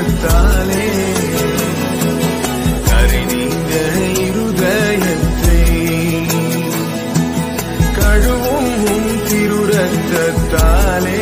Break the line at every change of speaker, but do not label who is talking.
ஞானத்தாலே கரை நீங்க இருதயத்தை. கழுவும் திருரத்தாலே